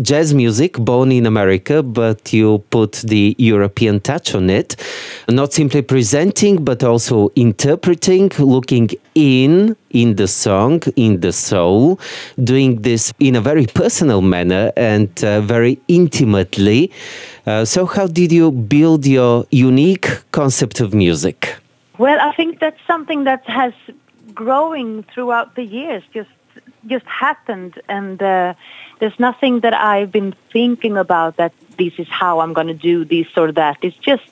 jazz music born in America, but you put the European touch on it. Not simply presenting, but also interpreting, looking in, in the song, in the soul, doing this in a very personal manner and uh, very intimately. Uh, so, how did you build your unique concept of music? Well, I think that's something that has growing throughout the years, just just happened and uh, there's nothing that I've been thinking about that this is how I'm going to do this or that. It's just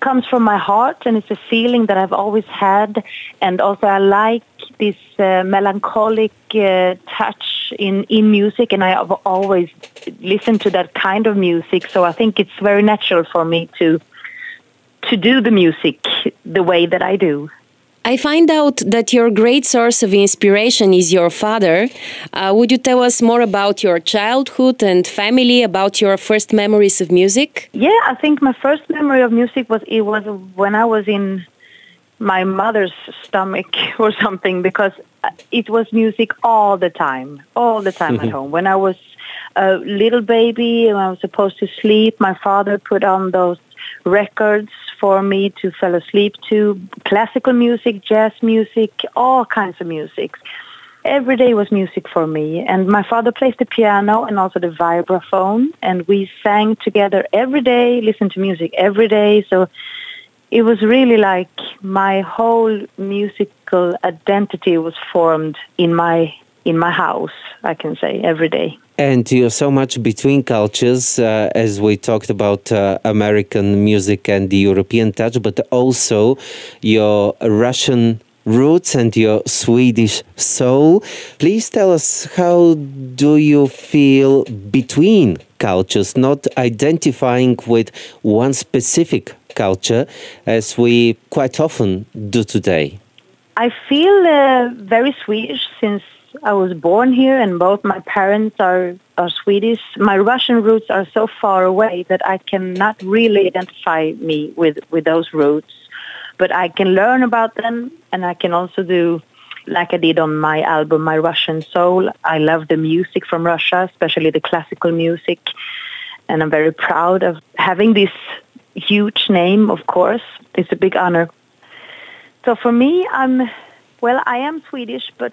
comes from my heart and it's a feeling that I've always had and also I like this uh, melancholic uh, touch in in music and I have always listened to that kind of music so I think it's very natural for me to to do the music the way that I do. I find out that your great source of inspiration is your father. Uh, would you tell us more about your childhood and family, about your first memories of music? Yeah, I think my first memory of music was it was when I was in my mother's stomach or something because it was music all the time, all the time at home. When I was a little baby and I was supposed to sleep, my father put on those records for me to fall asleep to classical music, jazz music, all kinds of music. Every day was music for me. And my father plays the piano and also the vibraphone. And we sang together every day, listened to music every day. So it was really like my whole musical identity was formed in my in my house, I can say, every day. And you're so much between cultures, uh, as we talked about uh, American music and the European touch, but also your Russian roots and your Swedish soul. Please tell us how do you feel between cultures, not identifying with one specific culture as we quite often do today? I feel uh, very Swedish since I was born here and both my parents are, are Swedish. My Russian roots are so far away that I cannot really identify me with, with those roots. But I can learn about them and I can also do like I did on my album, My Russian Soul. I love the music from Russia, especially the classical music. And I'm very proud of having this huge name, of course. It's a big honor. So for me, I'm, well, I am Swedish, but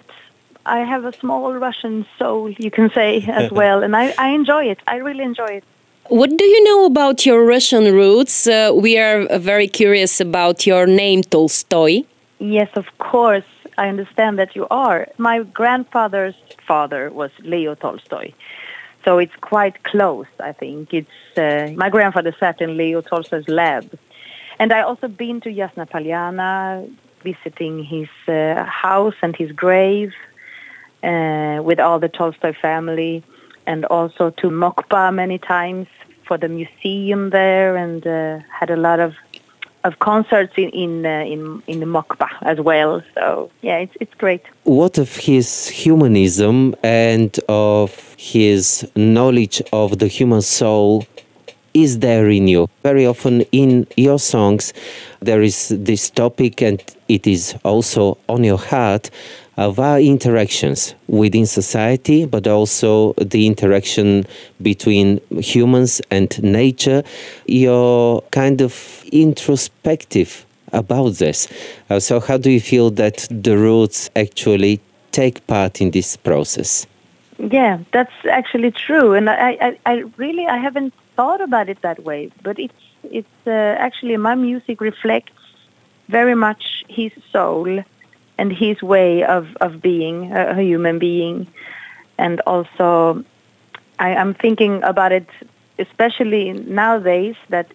I have a small Russian soul, you can say, as well, and I, I enjoy it. I really enjoy it. What do you know about your Russian roots? Uh, we are very curious about your name, Tolstoy. Yes, of course. I understand that you are. My grandfather's father was Leo Tolstoy. So it's quite close, I think. It's uh, My grandfather sat in Leo Tolstoy's lab. And I also been to Yasna Polyana, visiting his uh, house and his grave uh, with all the Tolstoy family, and also to Moskva many times for the museum there, and uh, had a lot of of concerts in in uh, in, in the Moskva as well. So yeah, it's it's great. What of his humanism and of his knowledge of the human soul is there in you? Very often in your songs, there is this topic, and it is also on your heart of our interactions within society, but also the interaction between humans and nature. You're kind of introspective about this. Uh, so, how do you feel that the roots actually take part in this process? Yeah, that's actually true, and I, I, I really I haven't thought about it that way, but it's it's uh, actually my music reflects very much his soul and his way of, of being a, human being. And also, I, am thinking about it, especially nowadays, that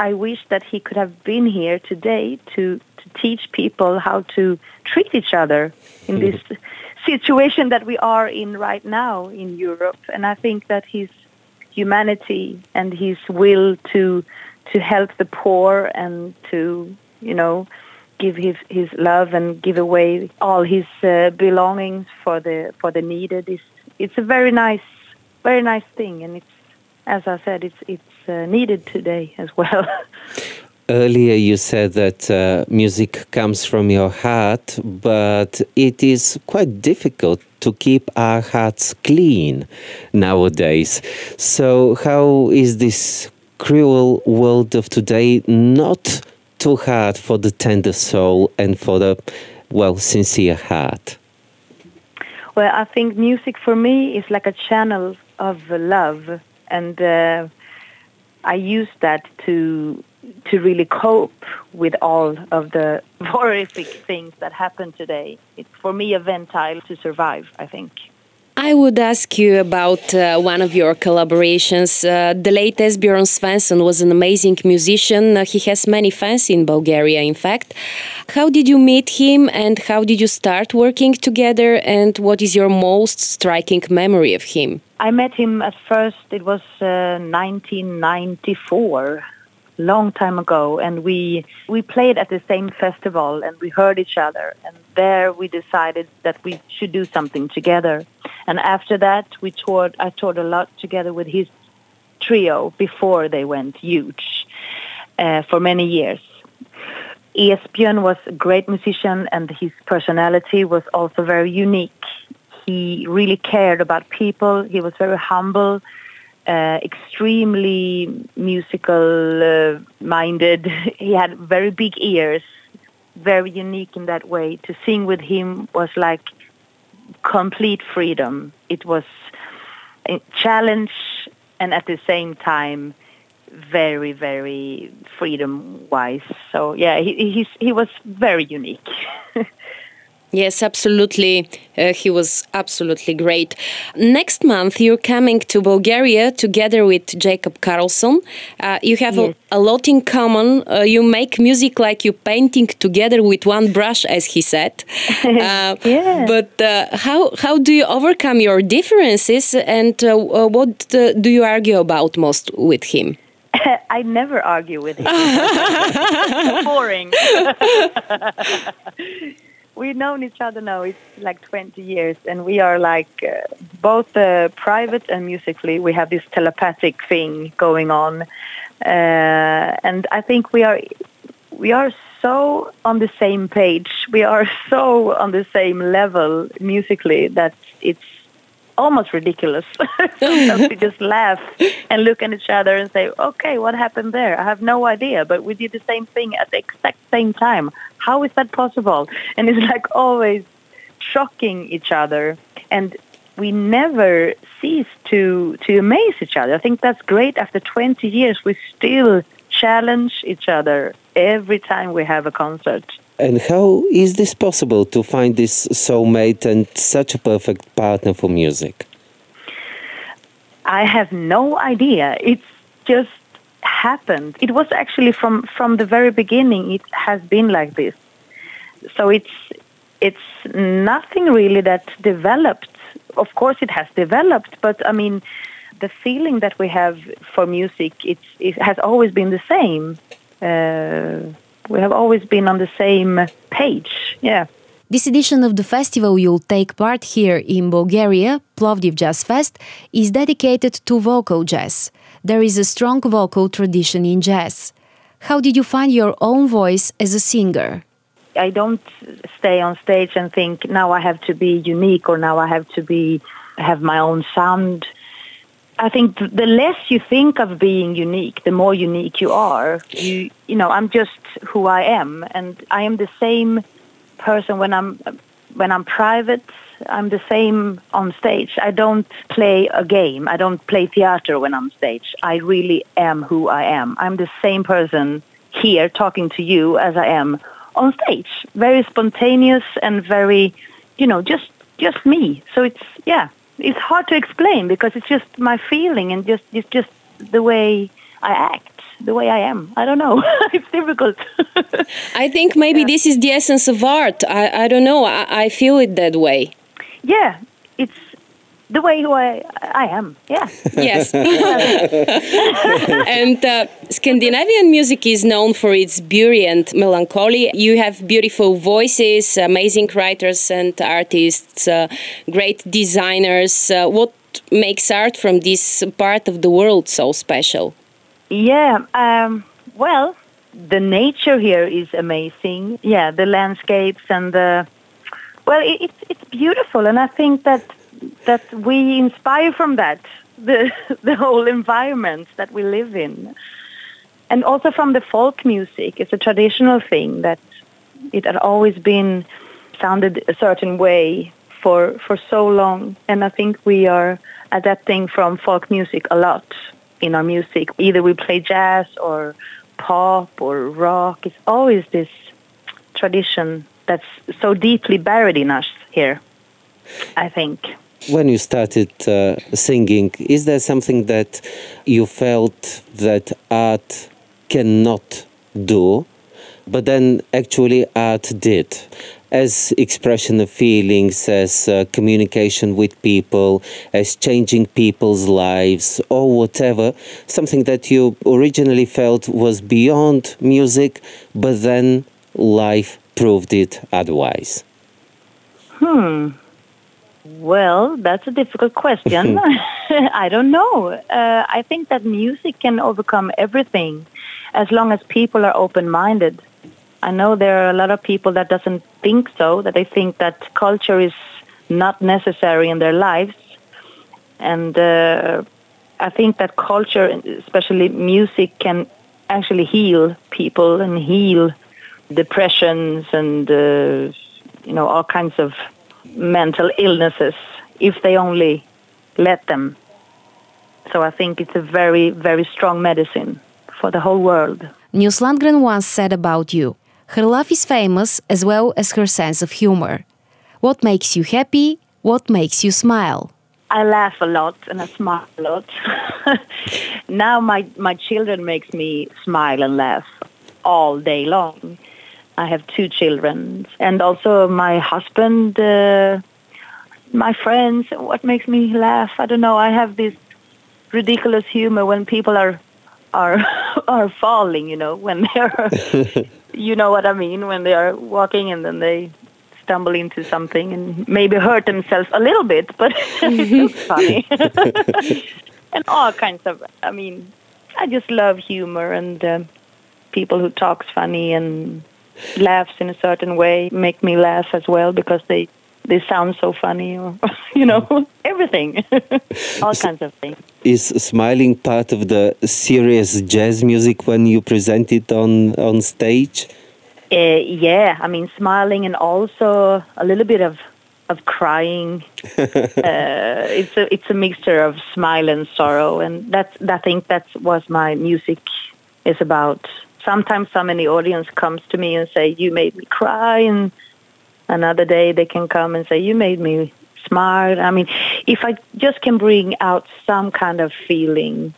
I wish that he could have been here today to, to teach people how to treat each other in this situation that we are in right now in Europe. And I think that his humanity and his will to to help the poor and to you know give his, his love and give away all his uh, belongings for the for the needed is it's a very nice very nice thing and it's as I said it's it's uh, needed today as well. Earlier, you said that uh, music comes from your heart, but it is quite difficult to keep our hearts clean nowadays. So, how is this cruel world of today not too hard for the tender soul and for the, well, sincere heart? Well, I think music for me is like a channel of love, and uh, I use that to to really cope with all of the horrific things that happen today. It's for me a ventile to survive. I think. I would ask you about uh, one of your collaborations. Uh, the late Esbjörn Svensson was an amazing musician. Uh, he has many fans in Bulgaria, in fact. How did you meet him and how did you start working together? And what is your most striking memory of him? I met him at first, it was 1994 uh, long time ago and we we played at the same festival and we heard each other and there we decided that we should do something together. And after that we toured i toured a lot together with his trio before they went huge uh, for many years. Esbjörn was a great musician and his personality was also very unique. He really cared about people. He was very humble uh, extremely musical uh, minded. he had very big ears, very unique in that way. To sing with him was like complete freedom. It was a challenge and at the same time very, very freedom wise. So yeah, he, he was very unique. Yes, absolutely. Uh, he was absolutely great. Next month, you're coming to Bulgaria together with Jacob Carlson. Uh, you have yes. a, a, lot in common. Uh, you make music like you're painting together with one brush, as he said. Uh, yeah. But uh, how how do you overcome your differences, and uh, what do you argue about most with him? I never argue with him. Boring we've known each other now it's like 20 years and we are like uh, both uh, private and musically we have this telepathic thing going on. Uh, and i think we are we are so on the same page. We are so on the same level musically that it's almost ridiculous. We just laugh and look at each other and say, okay, what happened there? I have no idea, but we did the same thing at the exact same time. How is that possible? And it's like always shocking each other. And we never cease to, to amaze each other. I think that's great. After 20 years, we still challenge each other every time we have a concert. And how is this possible to find this soulmate and such a perfect partner for music? I have no idea. It's just happened. It was actually from from the very beginning. It has been like this. So it's it's nothing really that developed. Of course, it has developed, but I mean, the feeling that we have for music it's it has always been the same. Uh, we have always been on the same page. Yeah. This edition of the festival you'll take part here in Bulgaria, Plovdiv Jazz Fest, is dedicated to vocal jazz. There is a strong vocal tradition in jazz. How did you find your own voice as a singer? I don't stay on stage and think now I have to be unique or now I have to be have my own sound I think the less you think of being unique, the more unique you are. You, you know, I'm just who I am, and I am the same person when I'm when I'm private. I'm the same on stage. I don't play a game. I don't play theater when I'm stage. I really am who I am. I'm the same person here talking to you as I am on stage. Very spontaneous and very, you know, just just me. So it's yeah, it's hard to explain because it's just my feeling and just it's just the way I act, the way I am. I don't know. it's difficult. I think maybe yeah. this is the essence of art. I, I don't know. I, I feel it that way. Yeah, it's the way who I, I am. Yeah. Yes. and uh, Scandinavian music is known for its beauty and melancholy. You have beautiful voices, amazing writers and artists, uh, great designers. Uh, what makes art from this part of the world so special? Yeah. Um, well, the nature here is amazing. Yeah, the landscapes and the Well, it, it's it's beautiful, and I think that that we inspire from that the the whole environment that we live in, and also from the folk music. It's a traditional thing that it had always been sounded a certain way for for so long, and I think we are adapting from folk music a lot in our music. Either we play jazz or pop or rock. It's always this tradition that's so deeply buried in us here. I think. When you started uh, singing, is there something that you felt that art cannot do, but then actually art did? as expression of feelings, as uh, communication with people, as changing people's lives, or whatever, something that you originally felt was beyond music, but then life proved it otherwise? Hmm. Well, that's a difficult question. I don't know. Uh, I think that music can overcome everything as long as people are open minded. I know there are a lot of people that doesn't think so, that they think that culture is not necessary in their lives. And uh, I think that culture, especially music, can actually heal people and heal depressions and uh, you know all kinds of mental illnesses if they only let them. So I think it's a very, very strong medicine for the whole world. Nils Landgren once said about you her love is famous as well as her sense of humor. What makes you happy? What makes you smile? I laugh a lot and I smile a lot. now my my children makes me smile and laugh all day long. I have two children and also my husband, uh, my friends. What makes me laugh? I don't know. I have this ridiculous humor when people are are are falling. You know, when they're you know what I mean when they are walking and then they stumble into something and maybe hurt themselves a little bit, but it's funny. and all kinds of, I mean, I just love humor and uh, people who talks funny and laughs in a certain way make me laugh as well because they they sound so funny or you know everything. All kinds of things. is smiling part of the serious jazz music when you present it on on stage? Uh, yeah i mean smiling and also a little bit of of crying. Uh, it's a it's a mixture of smile and sorrow and that's i think that's what my music is about sometimes some in the audience comes to me and say you made me cry and another day they can come and say, You made me smile. I mean, if I just can bring out some kind of feeling,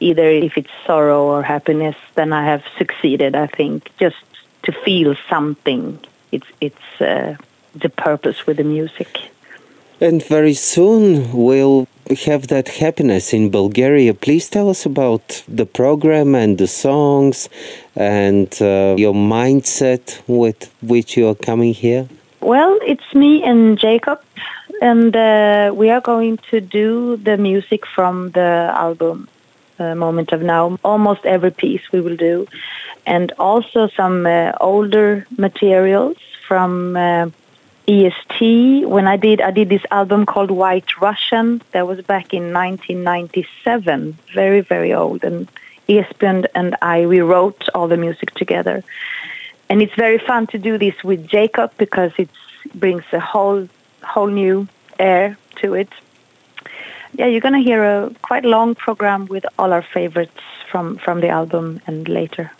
either if it's sorrow or happiness, then I have succeeded, I think. Just to feel something. It's, it's uh, the purpose with the music. And very soon we'll have that happiness in Bulgaria. Please tell us about the program and the songs and uh, your mindset with which you are coming here. Well, it's me and Jacob, and uh, we are going to do the music from the album uh, Moment of Now. Almost every piece we will do, and also some uh, older materials from uh, EST. When I did, I did this album called White Russian. That was back in 1997. Very, very old, and Esbjörn and I we wrote all the music together and it's very fun to do this with Jacob because it brings a whole whole new air to it. Yeah, you're gonna hear a quite long program with all our favorites from from the album and later.